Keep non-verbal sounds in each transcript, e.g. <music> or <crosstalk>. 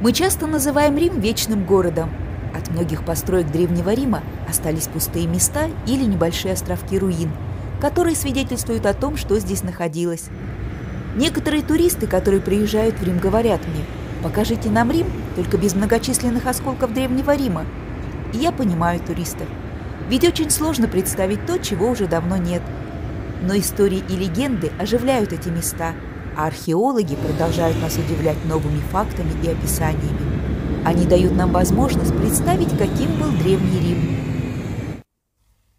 Мы часто называем Рим вечным городом. От многих построек Древнего Рима остались пустые места или небольшие островки руин, которые свидетельствуют о том, что здесь находилось. Некоторые туристы, которые приезжают в Рим, говорят мне, покажите нам Рим, только без многочисленных осколков Древнего Рима. И я понимаю туристов. Ведь очень сложно представить то, чего уже давно нет. Но истории и легенды оживляют эти места – а археологи продолжают нас удивлять новыми фактами и описаниями. Они дают нам возможность представить, каким был Древний Рим.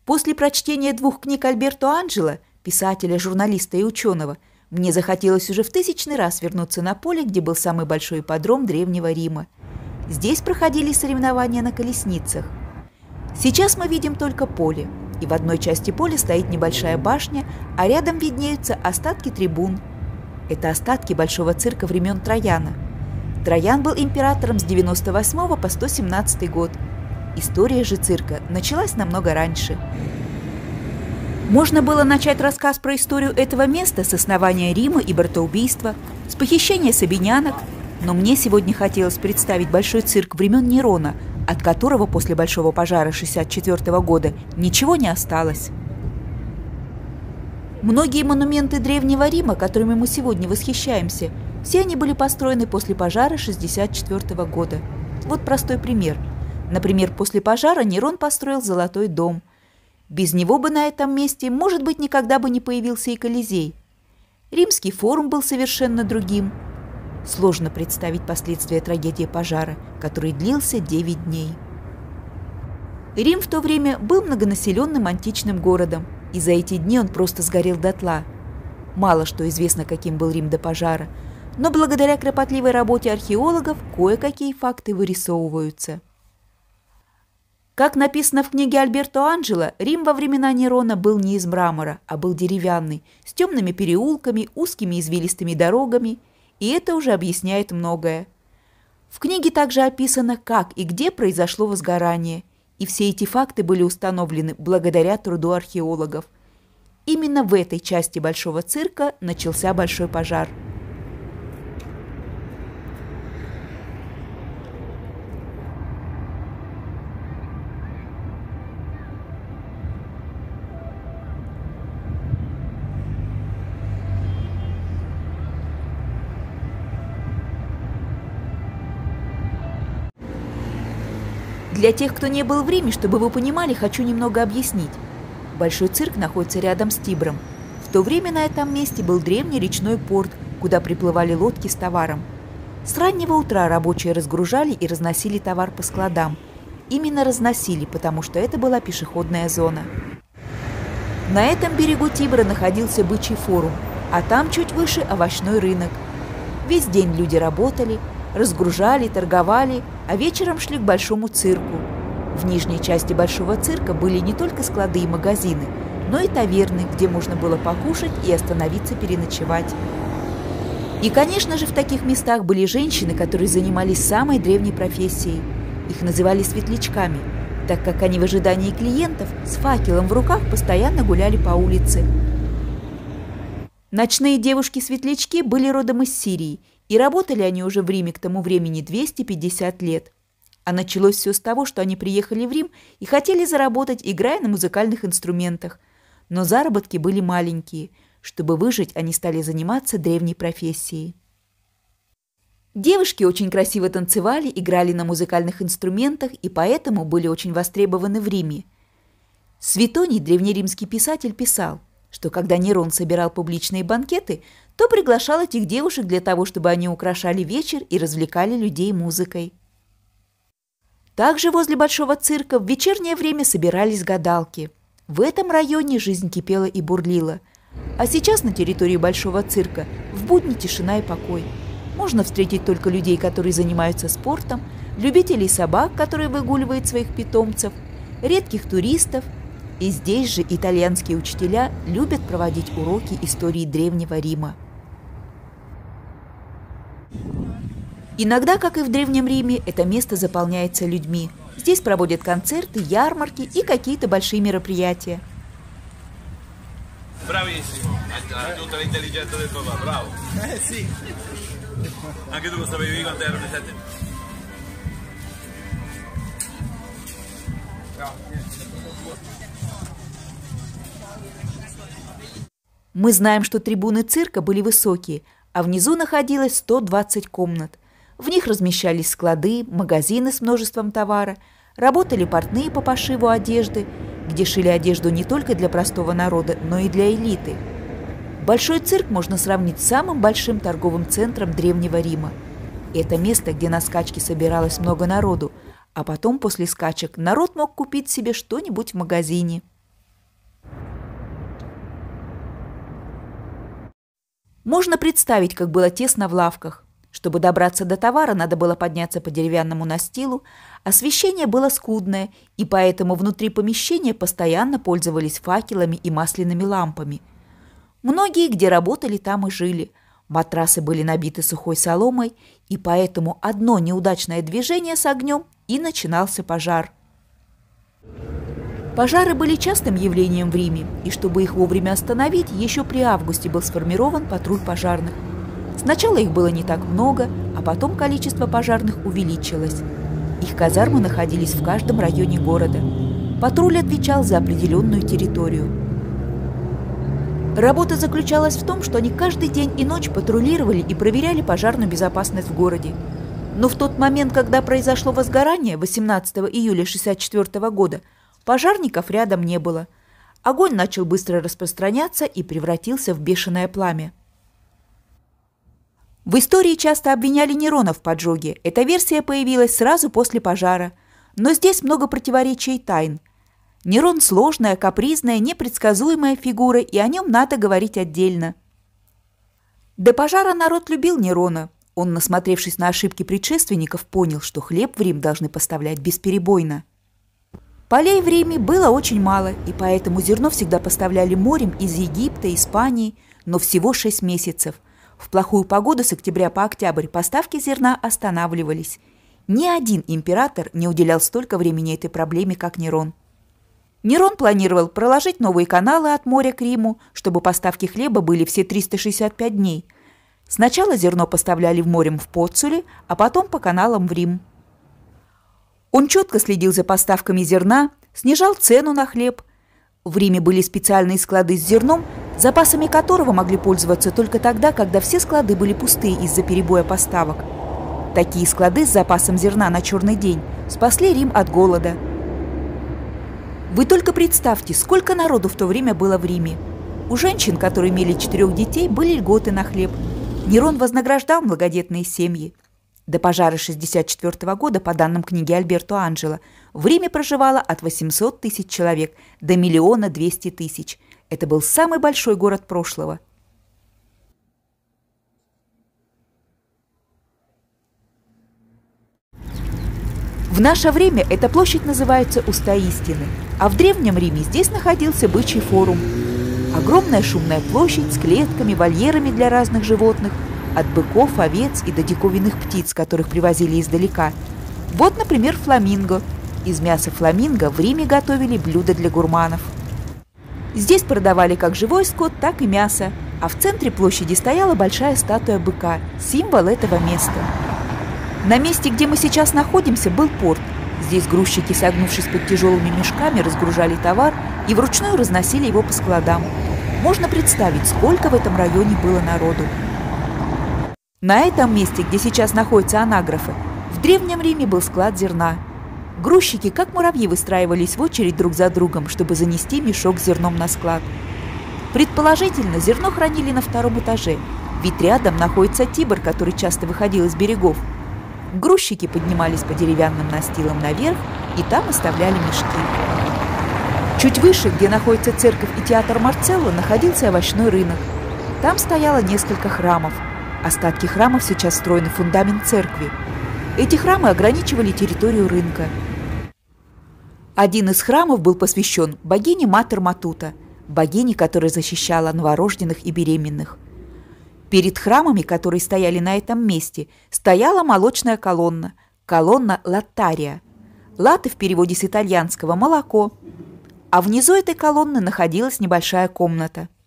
После прочтения двух книг Альберто Анджело, писателя, журналиста и ученого, мне захотелось уже в тысячный раз вернуться на поле, где был самый большой подром Древнего Рима. Здесь проходили соревнования на колесницах. Сейчас мы видим только поле, и в одной части поля стоит небольшая башня, а рядом виднеются остатки трибун, это остатки большого цирка времен Трояна. Троян был императором с 98 по 117 год. История же цирка началась намного раньше. Можно было начать рассказ про историю этого места с основания Рима и братоубийства, с похищения сабинянок, но мне сегодня хотелось представить большой цирк времен Нерона, от которого после большого пожара 64 года ничего не осталось. Многие монументы Древнего Рима, которыми мы сегодня восхищаемся, все они были построены после пожара 64 года. Вот простой пример. Например, после пожара Нерон построил Золотой дом. Без него бы на этом месте, может быть, никогда бы не появился и Колизей. Римский форум был совершенно другим. Сложно представить последствия трагедии пожара, который длился 9 дней. Рим в то время был многонаселенным античным городом – и за эти дни он просто сгорел дотла. Мало что известно, каким был Рим до пожара, но благодаря кропотливой работе археологов кое-какие факты вырисовываются. Как написано в книге Альберто Анджело, Рим во времена Нерона был не из мрамора, а был деревянный, с темными переулками, узкими извилистыми дорогами, и это уже объясняет многое. В книге также описано, как и где произошло возгорание, и все эти факты были установлены благодаря труду археологов. Именно в этой части Большого цирка начался большой пожар – Для тех, кто не был в Риме, чтобы вы понимали, хочу немного объяснить. Большой цирк находится рядом с Тибром. В то время на этом месте был древний речной порт, куда приплывали лодки с товаром. С раннего утра рабочие разгружали и разносили товар по складам. Именно разносили, потому что это была пешеходная зона. На этом берегу Тибра находился бычий форум, а там чуть выше овощной рынок. Весь день люди работали, разгружали, торговали, а вечером шли к большому цирку. В нижней части большого цирка были не только склады и магазины, но и таверны, где можно было покушать и остановиться переночевать. И, конечно же, в таких местах были женщины, которые занимались самой древней профессией. Их называли светлячками, так как они в ожидании клиентов с факелом в руках постоянно гуляли по улице. Ночные девушки-светлячки были родом из Сирии и работали они уже в Риме к тому времени 250 лет. А началось все с того, что они приехали в Рим и хотели заработать, играя на музыкальных инструментах. Но заработки были маленькие. Чтобы выжить, они стали заниматься древней профессией. Девушки очень красиво танцевали, играли на музыкальных инструментах и поэтому были очень востребованы в Риме. Светоний, древнеримский писатель, писал – что когда Нерон собирал публичные банкеты, то приглашал этих девушек для того, чтобы они украшали вечер и развлекали людей музыкой. Также возле Большого цирка в вечернее время собирались гадалки. В этом районе жизнь кипела и бурлила. А сейчас на территории Большого цирка в будни тишина и покой. Можно встретить только людей, которые занимаются спортом, любителей собак, которые выгуливают своих питомцев, редких туристов – и здесь же итальянские учителя любят проводить уроки истории Древнего Рима. Иногда, как и в Древнем Риме, это место заполняется людьми. Здесь проводят концерты, ярмарки и какие-то большие мероприятия. Bravissimo, tutta l'intelligenza del papà, bravo. Eh <laughs> sì. Anche tu lo sapevi quando erano sette. Мы знаем, что трибуны цирка были высокие, а внизу находилось 120 комнат. В них размещались склады, магазины с множеством товара, работали портные по пошиву одежды, где шили одежду не только для простого народа, но и для элиты. Большой цирк можно сравнить с самым большим торговым центром Древнего Рима. Это место, где на скачке собиралось много народу, а потом после скачек народ мог купить себе что-нибудь в магазине. Можно представить, как было тесно в лавках. Чтобы добраться до товара, надо было подняться по деревянному настилу. Освещение было скудное, и поэтому внутри помещения постоянно пользовались факелами и масляными лампами. Многие, где работали, там и жили. Матрасы были набиты сухой соломой, и поэтому одно неудачное движение с огнем, и начинался пожар. Пожары были частым явлением в Риме, и чтобы их вовремя остановить, еще при августе был сформирован патруль пожарных. Сначала их было не так много, а потом количество пожарных увеличилось. Их казармы находились в каждом районе города. Патруль отвечал за определенную территорию. Работа заключалась в том, что они каждый день и ночь патрулировали и проверяли пожарную безопасность в городе. Но в тот момент, когда произошло возгорание 18 июля 1964 года, Пожарников рядом не было. Огонь начал быстро распространяться и превратился в бешеное пламя. В истории часто обвиняли Нерона в поджоге. Эта версия появилась сразу после пожара. Но здесь много противоречий и тайн. Нерон – сложная, капризная, непредсказуемая фигура, и о нем надо говорить отдельно. До пожара народ любил Нерона. Он, насмотревшись на ошибки предшественников, понял, что хлеб в Рим должны поставлять бесперебойно. Полей в Риме было очень мало, и поэтому зерно всегда поставляли морем из Египта, Испании, но всего 6 месяцев. В плохую погоду с октября по октябрь поставки зерна останавливались. Ни один император не уделял столько времени этой проблеме, как Нерон. Нерон планировал проложить новые каналы от моря к Риму, чтобы поставки хлеба были все 365 дней. Сначала зерно поставляли в морем в Поцуле, а потом по каналам в Рим. Он четко следил за поставками зерна, снижал цену на хлеб. В Риме были специальные склады с зерном, запасами которого могли пользоваться только тогда, когда все склады были пустые из-за перебоя поставок. Такие склады с запасом зерна на черный день спасли Рим от голода. Вы только представьте, сколько народу в то время было в Риме. У женщин, которые имели четырех детей, были льготы на хлеб. Нерон вознаграждал многодетные семьи. До пожара 1964 года, по данным книги Альберто Анджело, в Риме проживало от 800 тысяч человек до миллиона 200 тысяч. Это был самый большой город прошлого. В наше время эта площадь называется Уста Истины, а в Древнем Риме здесь находился бычий форум. Огромная шумная площадь с клетками, вольерами для разных животных – от быков, овец и до диковинных птиц, которых привозили издалека. Вот, например, фламинго. Из мяса фламинго в Риме готовили блюда для гурманов. Здесь продавали как живой скот, так и мясо, а в центре площади стояла большая статуя быка, символ этого места. На месте, где мы сейчас находимся, был порт. Здесь грузчики, согнувшись под тяжелыми мешками, разгружали товар и вручную разносили его по складам. Можно представить, сколько в этом районе было народу. На этом месте, где сейчас находятся анаграфы, в Древнем Риме был склад зерна. Грузчики, как муравьи, выстраивались в очередь друг за другом, чтобы занести мешок с зерном на склад. Предположительно, зерно хранили на втором этаже, ведь рядом находится Тибр, который часто выходил из берегов. Грузчики поднимались по деревянным настилам наверх и там оставляли мешки. Чуть выше, где находится церковь и театр Марцелло, находился овощной рынок. Там стояло несколько храмов – Остатки храмов сейчас встроены в фундамент церкви. Эти храмы ограничивали территорию рынка. Один из храмов был посвящен богине Матер Матута, богине, которая защищала новорожденных и беременных. Перед храмами, которые стояли на этом месте, стояла молочная колонна, колонна Латтария. Латы в переводе с итальянского «молоко». А внизу этой колонны находилась небольшая комната –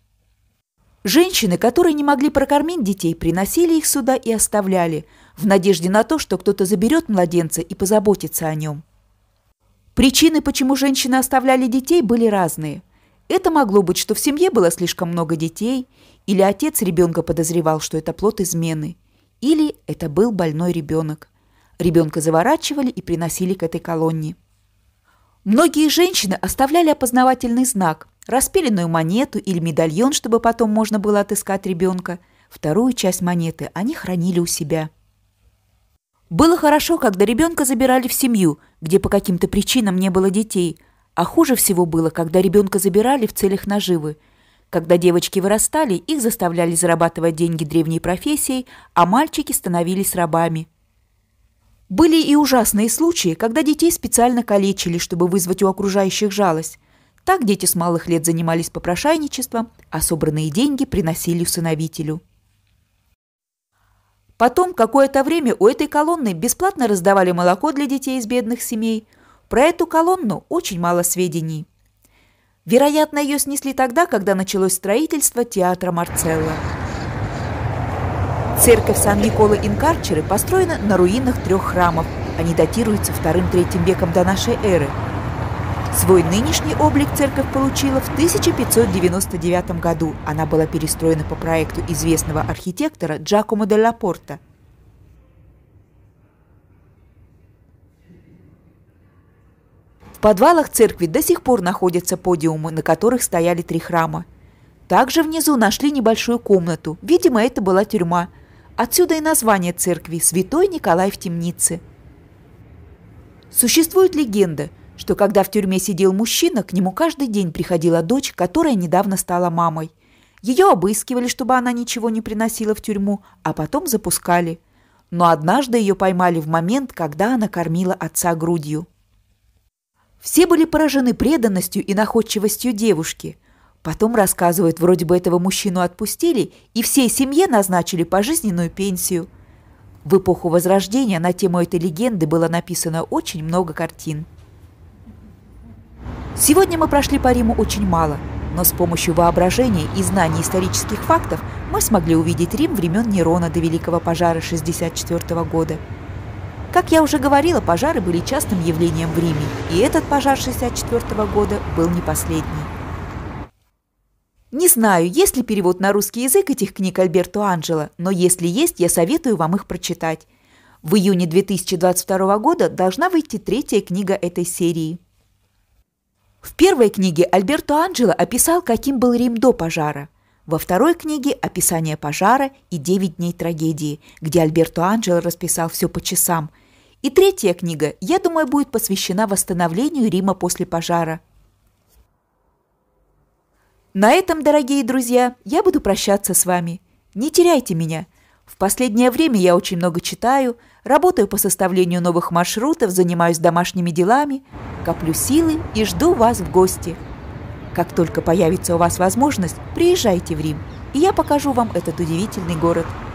Женщины, которые не могли прокормить детей, приносили их сюда и оставляли, в надежде на то, что кто-то заберет младенца и позаботится о нем. Причины, почему женщины оставляли детей, были разные. Это могло быть, что в семье было слишком много детей, или отец ребенка подозревал, что это плод измены, или это был больной ребенок. Ребенка заворачивали и приносили к этой колонне. Многие женщины оставляли опознавательный знак, распиленную монету или медальон, чтобы потом можно было отыскать ребенка. Вторую часть монеты они хранили у себя. Было хорошо, когда ребенка забирали в семью, где по каким-то причинам не было детей, а хуже всего было, когда ребенка забирали в целях наживы. Когда девочки вырастали, их заставляли зарабатывать деньги древней профессией, а мальчики становились рабами. Были и ужасные случаи, когда детей специально калечили, чтобы вызвать у окружающих жалость. Так дети с малых лет занимались попрошайничеством, а собранные деньги приносили усыновителю. Потом какое-то время у этой колонны бесплатно раздавали молоко для детей из бедных семей. Про эту колонну очень мало сведений. Вероятно, ее снесли тогда, когда началось строительство театра Марцелла. Церковь Сан-Никола-Инкарчеры построена на руинах трех храмов. Они датируются вторым-третьим веком до нашей эры. Свой нынешний облик церковь получила в 1599 году. Она была перестроена по проекту известного архитектора Джакомо де Порта. В подвалах церкви до сих пор находятся подиумы, на которых стояли три храма. Также внизу нашли небольшую комнату. Видимо, это была тюрьма. Отсюда и название церкви «Святой Николай в темнице». Существует легенда – что когда в тюрьме сидел мужчина, к нему каждый день приходила дочь, которая недавно стала мамой. Ее обыскивали, чтобы она ничего не приносила в тюрьму, а потом запускали. Но однажды ее поймали в момент, когда она кормила отца грудью. Все были поражены преданностью и находчивостью девушки. Потом рассказывают, вроде бы этого мужчину отпустили, и всей семье назначили пожизненную пенсию. В эпоху Возрождения на тему этой легенды было написано очень много картин. Сегодня мы прошли по Риму очень мало, но с помощью воображения и знаний исторических фактов мы смогли увидеть Рим времен Нерона до Великого пожара 64 года. Как я уже говорила, пожары были частым явлением в Риме, и этот пожар 64 года был не последний. Не знаю, есть ли перевод на русский язык этих книг Альберто Анджело, но если есть, я советую вам их прочитать. В июне 2022 года должна выйти третья книга этой серии. В первой книге Альберто Анджело описал, каким был Рим до пожара. Во второй книге «Описание пожара и девять дней трагедии», где Альберто Анджело расписал все по часам. И третья книга, я думаю, будет посвящена восстановлению Рима после пожара. На этом, дорогие друзья, я буду прощаться с вами. Не теряйте меня. В последнее время я очень много читаю, работаю по составлению новых маршрутов, занимаюсь домашними делами – коплю силы и жду вас в гости. Как только появится у вас возможность, приезжайте в Рим, и я покажу вам этот удивительный город –